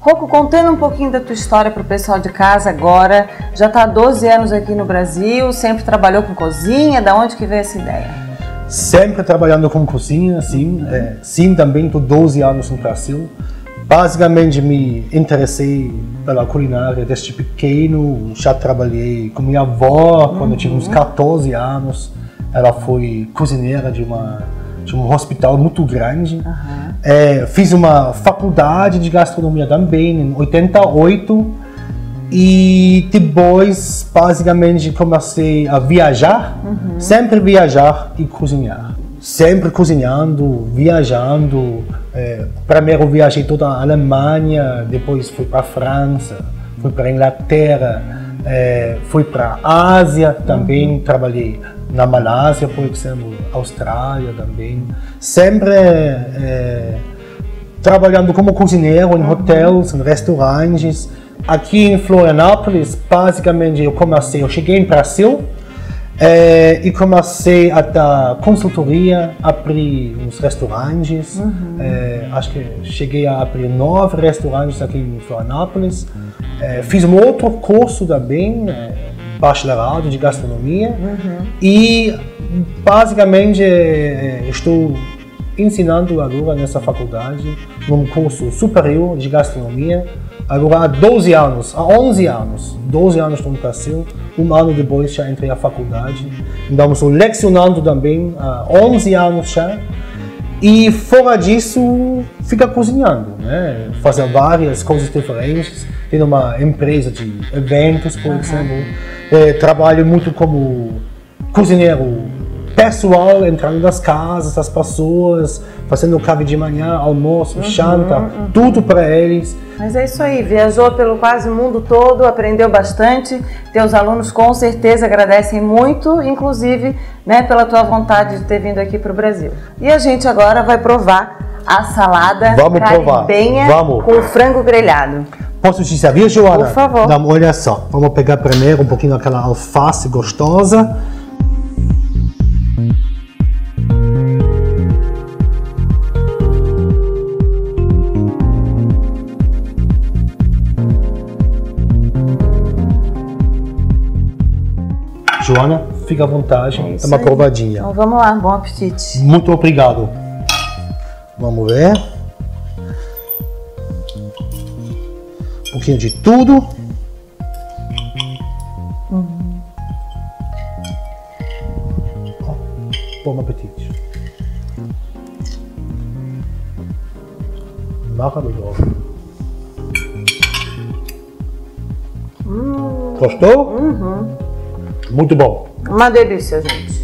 Rocco, contando um pouquinho da tua história para o pessoal de casa agora, já está há 12 anos aqui no Brasil, sempre trabalhou com cozinha, da onde que veio essa ideia? Sempre trabalhando com cozinha, sim. É, sim, também estou 12 anos no Brasil. Basicamente me interessei pela culinária desde pequeno, já trabalhei com minha avó quando eu tinha uns 14 anos. Ela foi cozinheira de uma de um hospital muito grande. Uhum. É, fiz uma faculdade de gastronomia também em 88 e depois basicamente comecei a viajar, uhum. sempre viajar e cozinhar. Sempre cozinhando, viajando. É, primeiro viajei toda a Alemanha, depois fui para a França, fui para a Inglaterra, é, fui para Ásia também, uhum. trabalhei na Malásia, por exemplo, Austrália também. Sempre é, trabalhando como cozinheiro em hotéis, em restaurantes. Aqui em Florianópolis, basicamente, eu comecei, eu cheguei em Brasil é, e comecei a dar consultoria, abrir uns restaurantes. Uhum. É, acho que cheguei a abrir nove restaurantes aqui em Florianópolis. É, fiz um outro curso também, bacharelado de gastronomia uhum. e basicamente é, estou ensinando agora nessa faculdade num curso superior de gastronomia agora há 12 anos, há 11 anos, 12 anos no Brasil, um ano depois já entrei na faculdade, então estou lecionando também há 11 anos já e fora disso fica cozinhando, né? fazendo várias coisas diferentes, tendo uma empresa de eventos, por uhum. exemplo, é, trabalho muito como cozinheiro pessoal, entrando nas casas das pessoas, fazendo café de manhã, almoço, uhum, janta, uhum. tudo para eles. Mas é isso aí, viajou pelo quase o mundo todo, aprendeu bastante. Teus alunos com certeza agradecem muito, inclusive né, pela tua vontade de ter vindo aqui para o Brasil. E a gente agora vai provar a salada Vamos caribenha Vamos. com frango grelhado. Posso te servir, Joana? Por favor. Dá, olha só, vamos pegar primeiro um pouquinho aquela alface gostosa. Joana, fica à vontade, é dá uma aí. provadinha. Então vamos lá, bom apetite. Muito obrigado. Vamos ver. Um pouquinho de tudo. Uhum. Bom apetite. Maravilhoso. Hum. Gostou? Uhum. Muito bom. Uma delícia, gente.